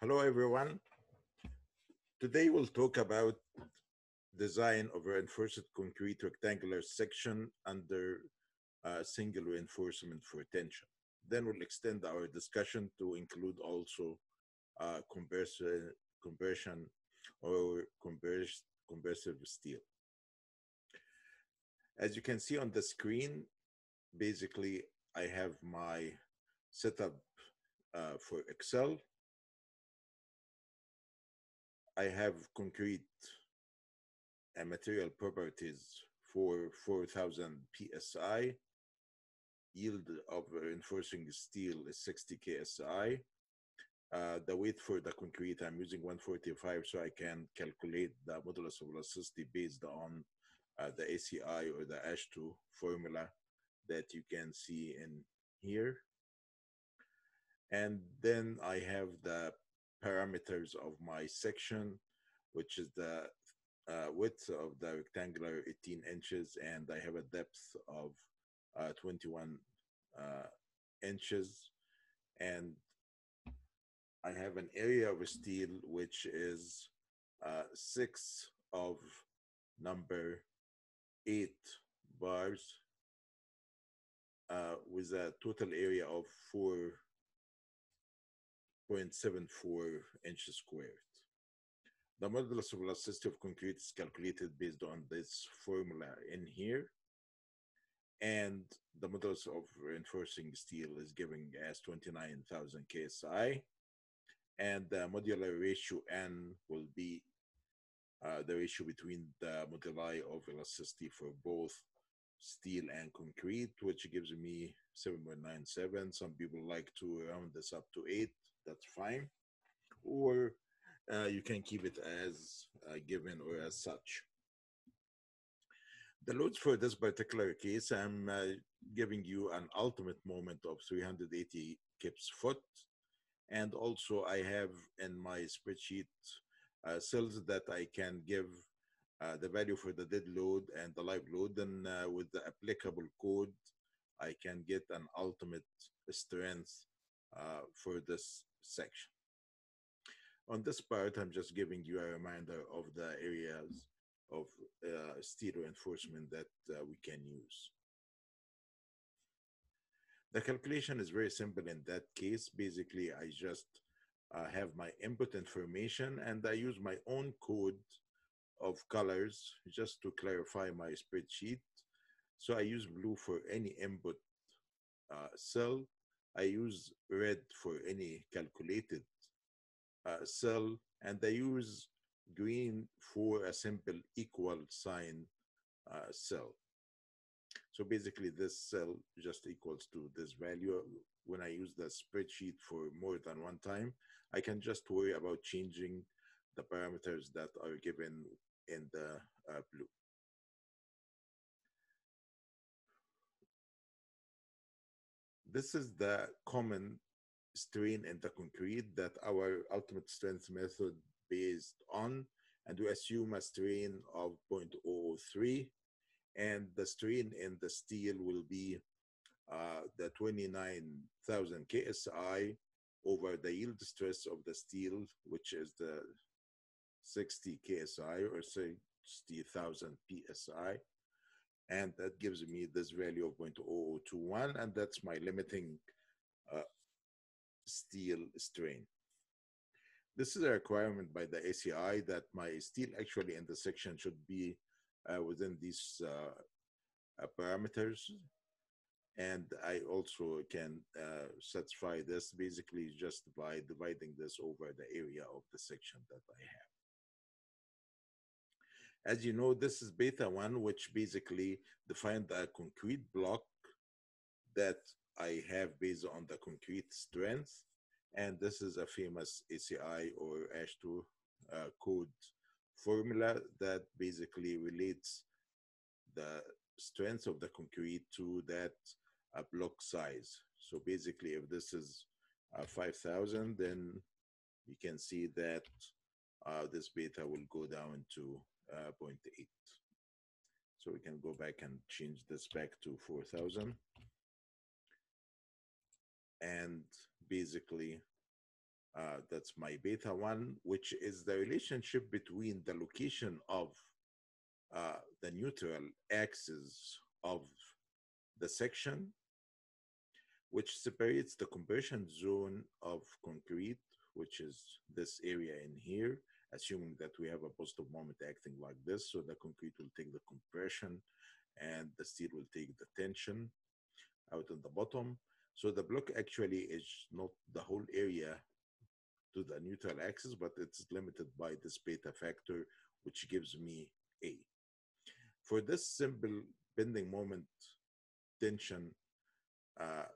Hello, everyone. Today we'll talk about design of reinforced concrete rectangular section under uh, single reinforcement for tension. Then we'll extend our discussion to include also uh, conversion, conversion or converse, conversive steel. As you can see on the screen, basically I have my setup uh, for Excel. I have concrete and material properties for 4000 psi. Yield of reinforcing steel is 60 ksi. Uh, the weight for the concrete, I'm using 145 so I can calculate the modulus of elasticity based on uh, the ACI or the AASHTO formula that you can see in here. And then I have the parameters of my section, which is the uh, width of the rectangular 18 inches, and I have a depth of uh, 21 uh, inches. And I have an area of steel, which is uh, six of number eight bars uh, with a total area of 4.74 inches squared. The modulus of elasticity of concrete is calculated based on this formula in here. And the modulus of reinforcing steel is given as 29,000 KSI. And the modular ratio N will be uh, the ratio between the moduli of elasticity for both steel and concrete, which gives me 7.97. Some people like to round this up to 8. That's fine. Or uh, you can keep it as uh, given or as such. The loads for this particular case, I'm uh, giving you an ultimate moment of 380 kips foot. And also I have in my spreadsheet uh, cells that I can give uh, the value for the dead load and the live load. And uh, with the applicable code, I can get an ultimate strength for this section. On this part, I'm just giving you a reminder of the areas of uh, steel reinforcement that uh, we can use. The calculation is very simple in that case. Basically, I just uh, have my input information and I use my own code of colors just to clarify my spreadsheet. So I use blue for any input uh, cell. I use red for any calculated uh, cell, and I use green for a simple equal sign uh, cell. So basically this cell just equals to this value. When I use the spreadsheet for more than one time, I can just worry about changing the parameters that are given in the uh, blue. This is the common strain in the concrete that our ultimate strength method based on, and we assume a strain of 0.003, and the strain in the steel will be uh, the 29,000 KSI over the yield stress of the steel, which is the 60 KSI or 60,000 PSI. And that gives me this value of 0.0021, and that's my limiting uh, steel strain. This is a requirement by the ACI that my steel actually in the section should be uh, within these uh, uh parameters. And I also can uh, satisfy this basically just by dividing this over the area of the section that I have. As you know, this is beta one, which basically defined a concrete block that I have based on the concrete strength. And this is a famous ACI or AASHTO uh, code formula that basically relates the strength of the concrete to that uh, block size. So basically, if this is uh, 5,000, then you can see that uh, this beta will go down to uh, 0.8. So we can go back and change this back to 4,000. And basically, uh, that's my beta 1, which is the relationship between the location of uh, the neutral axis of the section, which separates the compression zone of concrete, which is this area in here, assuming that we have a positive moment acting like this. So the concrete will take the compression and the steel will take the tension out in the bottom. So the block actually is not the whole area to the neutral axis, but it's limited by this beta factor, which gives me A. For this simple bending moment tension uh,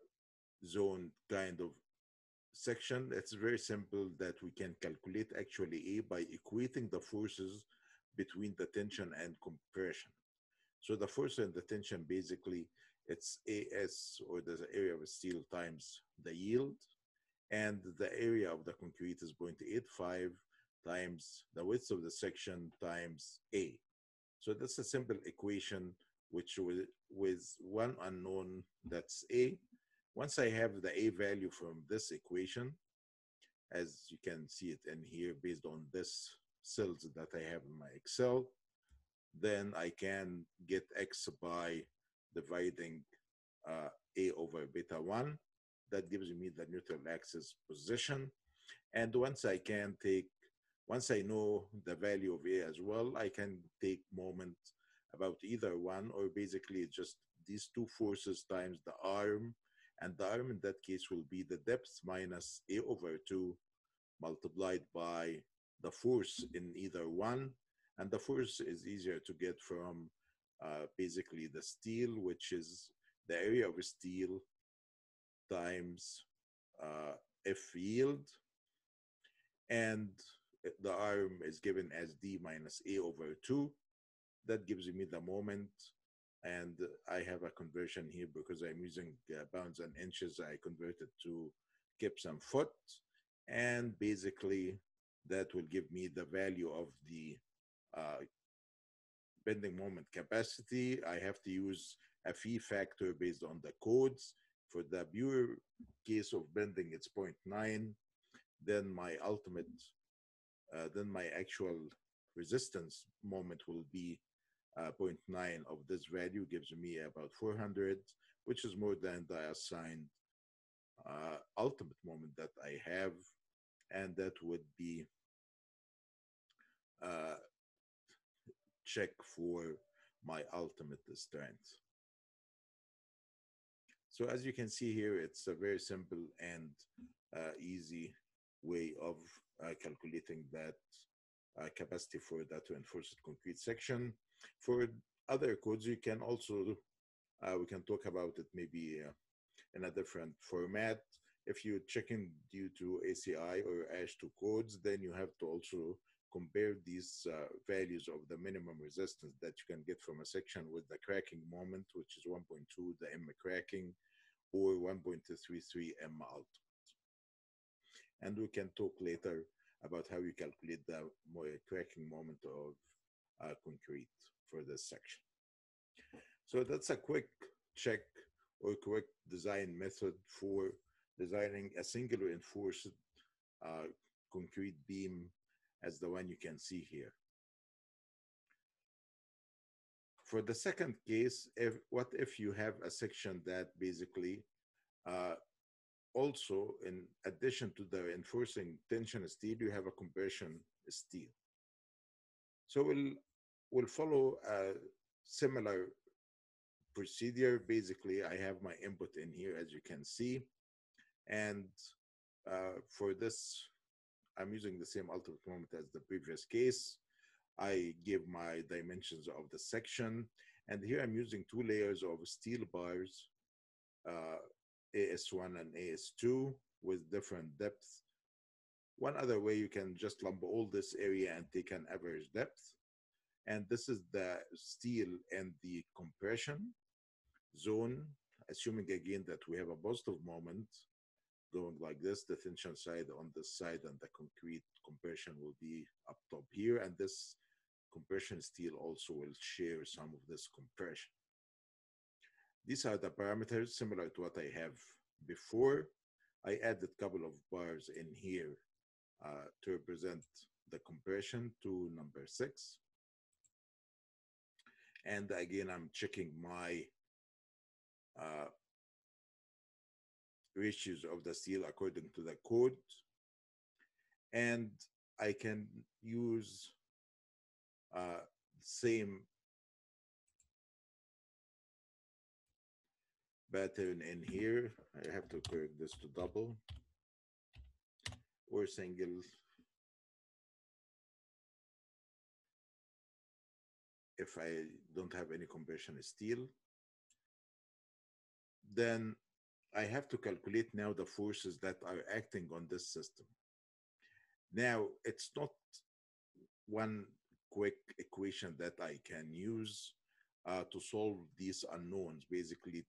zone kind of section, it's very simple that we can calculate actually A by equating the forces between the tension and compression. So the force and the tension basically it's AS or the area of steel times the yield and the area of the concrete is 0.85 times the width of the section times A. So that's a simple equation which with, with one unknown, that's A. Once I have the A value from this equation, as you can see it in here based on this cells that I have in my Excel, then I can get X by dividing uh, A over beta 1. That gives me the neutral axis position. And once I can take, once I know the value of A as well, I can take moment about either one or basically just these two forces times the arm and the arm in that case will be the depth minus a over 2 multiplied by the force in either one. And the force is easier to get from uh, basically the steel which is the area of steel times uh, F yield. And the arm is given as d minus a over 2 that gives me the moment and I have a conversion here because I'm using uh, pounds and inches. I converted to kips and foot, and basically that will give me the value of the uh, bending moment capacity. I have to use a phi factor based on the codes. For the pure case of bending, it's 0.9. Then my ultimate, uh, then my actual resistance moment will be 0.9 of this value gives me about 400, which is more than the assigned uh, ultimate moment that I have, and that would be uh, check for my ultimate strength. So as you can see here, it's a very simple and uh, easy way of uh, calculating that uh, capacity for that reinforced concrete section. For other codes, you can also, uh, we can talk about it maybe uh, in a different format. If you check in due to ACI or AASHTO codes, then you have to also compare these uh, values of the minimum resistance that you can get from a section with the cracking moment, which is 1.2, the M cracking, or 1.33 M ultimate. And we can talk later about how you calculate the cracking moment of uh, concrete for this section. So that's a quick check or quick design method for designing a single reinforced uh, concrete beam as the one you can see here. For the second case, if, what if you have a section that basically uh, also, in addition to the reinforcing tension steel, you have a compression steel. So we'll will follow a similar procedure. Basically, I have my input in here, as you can see. And uh, for this, I'm using the same ultimate moment as the previous case. I give my dimensions of the section. And here I'm using two layers of steel bars, uh, AS1 and AS2 with different depths. One other way you can just lump all this area and take an average depth. And this is the steel and the compression zone, assuming again that we have a positive moment going like this, the tension side on this side and the concrete compression will be up top here. And this compression steel also will share some of this compression. These are the parameters similar to what I have before. I added a couple of bars in here uh, to represent the compression to number six. And again, I'm checking my uh, ratios of the steel according to the code. And I can use uh, same pattern in here. I have to correct this to double or single. If I don't have any compression steel, then I have to calculate now the forces that are acting on this system. Now, it's not one quick equation that I can use uh, to solve these unknowns, basically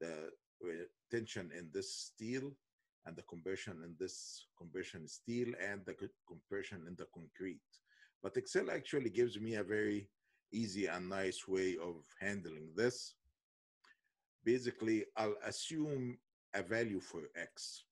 the tension in this steel and the compression in this compression steel and the compression in the concrete. But Excel actually gives me a very easy and nice way of handling this. Basically, I'll assume a value for X.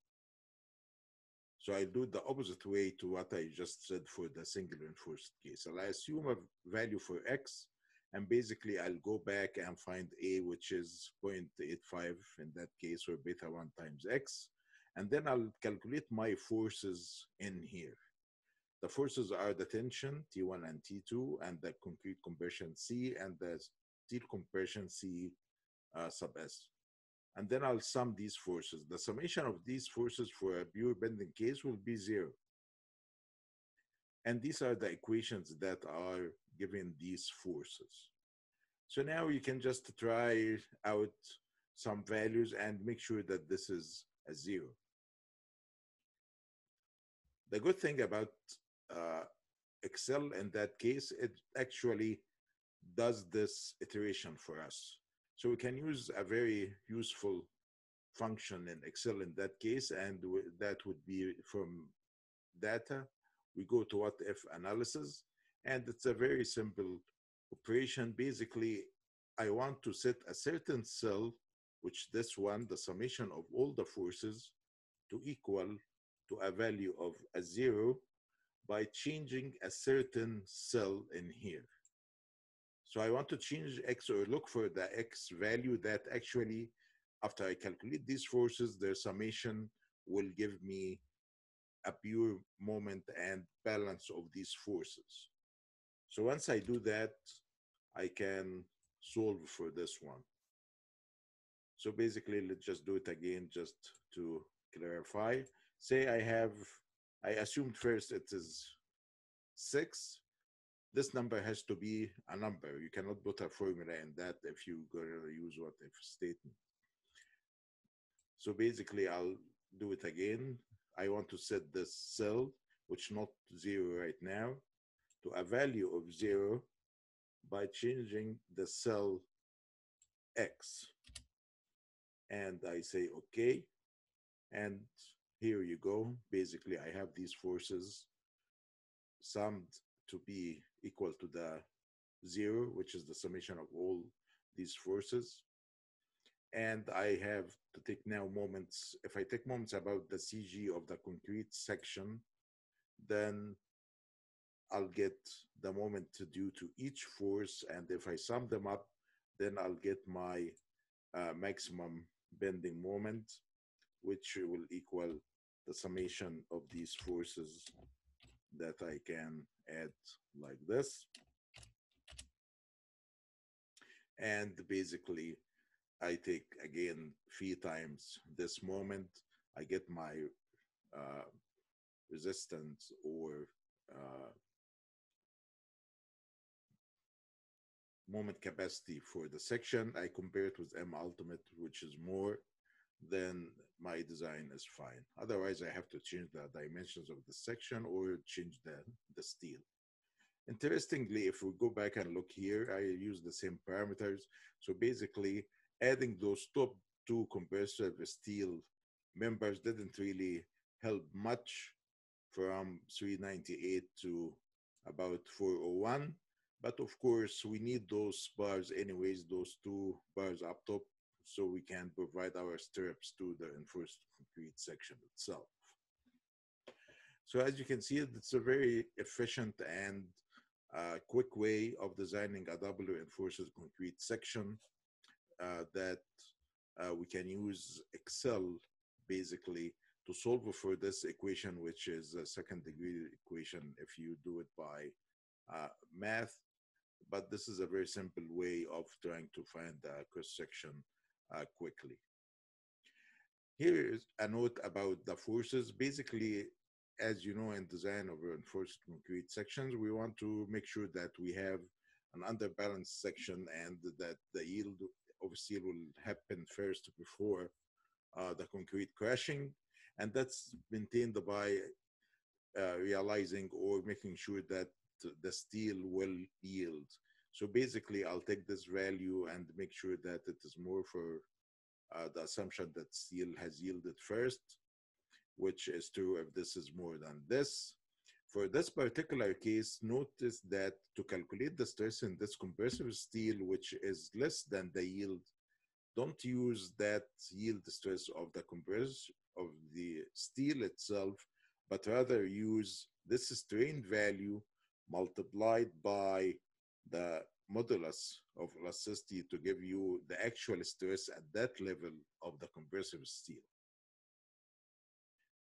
So I do the opposite way to what I just said for the single reinforced case. I'll assume a value for X, and basically I'll go back and find A, which is 0.85 in that case, or beta 1 times X. And then I'll calculate my forces in here. The forces are the tension, T1 and T2, and the concrete compression C, and the steel compression C uh, sub S and then I'll sum these forces. The summation of these forces for a pure bending case will be zero. And these are the equations that are given these forces. So now you can just try out some values and make sure that this is a zero. The good thing about uh, Excel in that case, it actually does this iteration for us. So we can use a very useful function in Excel in that case, and that would be from data. We go to what if analysis, and it's a very simple operation. Basically, I want to set a certain cell, which this one, the summation of all the forces, to equal to a value of a zero by changing a certain cell in here. So I want to change X or look for the X value that actually, after I calculate these forces, their summation will give me a pure moment and balance of these forces. So once I do that, I can solve for this one. So basically, let's just do it again just to clarify. Say I have, I assumed first it is six, this number has to be a number. You cannot put a formula in that if you go to use what if statement. So basically, I'll do it again. I want to set this cell, which not zero right now, to a value of zero by changing the cell X. And I say, okay. And here you go. Basically, I have these forces summed to be equal to the zero, which is the summation of all these forces. And I have to take now moments, if I take moments about the CG of the concrete section, then I'll get the moment due to each force. And if I sum them up, then I'll get my uh, maximum bending moment, which will equal the summation of these forces that I can add like this. And basically, I take again phi times this moment. I get my uh, resistance or uh, moment capacity for the section. I compare it with M ultimate, which is more then my design is fine. Otherwise, I have to change the dimensions of the section or change the, the steel. Interestingly, if we go back and look here, I use the same parameters. So basically, adding those top two compressive steel members didn't really help much from 398 to about 401. But of course, we need those bars anyways, those two bars up top so we can provide our stirrups to the enforced concrete section itself. So as you can see, it's a very efficient and uh, quick way of designing a double reinforced concrete section uh, that uh, we can use Excel basically to solve for this equation, which is a second degree equation if you do it by uh, math. But this is a very simple way of trying to find the cross section quickly. Here is a note about the forces. Basically, as you know, in design of reinforced concrete sections, we want to make sure that we have an underbalanced section and that the yield of steel will happen first before uh, the concrete crashing. And that's maintained by uh, realizing or making sure that the steel will yield. So basically, I'll take this value and make sure that it is more for uh, the assumption that steel has yielded first, which is true if this is more than this. For this particular case, notice that to calculate the stress in this compressive steel, which is less than the yield, don't use that yield stress of the compress of the steel itself, but rather use this strain value multiplied by the modulus of elasticity to give you the actual stress at that level of the compressive steel.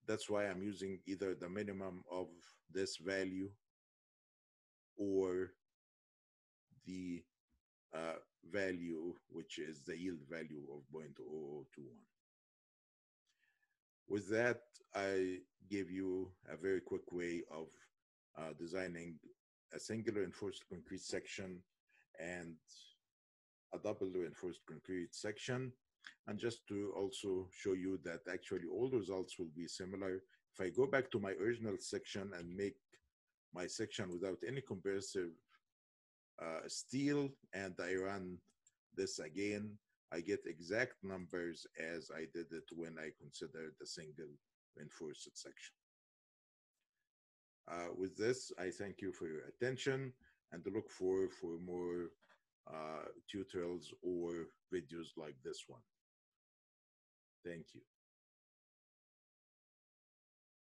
That's why I'm using either the minimum of this value or the uh, value, which is the yield value of 0.0021. With that, I give you a very quick way of uh, designing a singular reinforced concrete section and a double reinforced concrete section. And just to also show you that actually all results will be similar. If I go back to my original section and make my section without any compressive uh, steel and I run this again, I get exact numbers as I did it when I considered the single reinforced section. Uh, with this, I thank you for your attention and look for for more uh, tutorials or videos like this one. Thank you.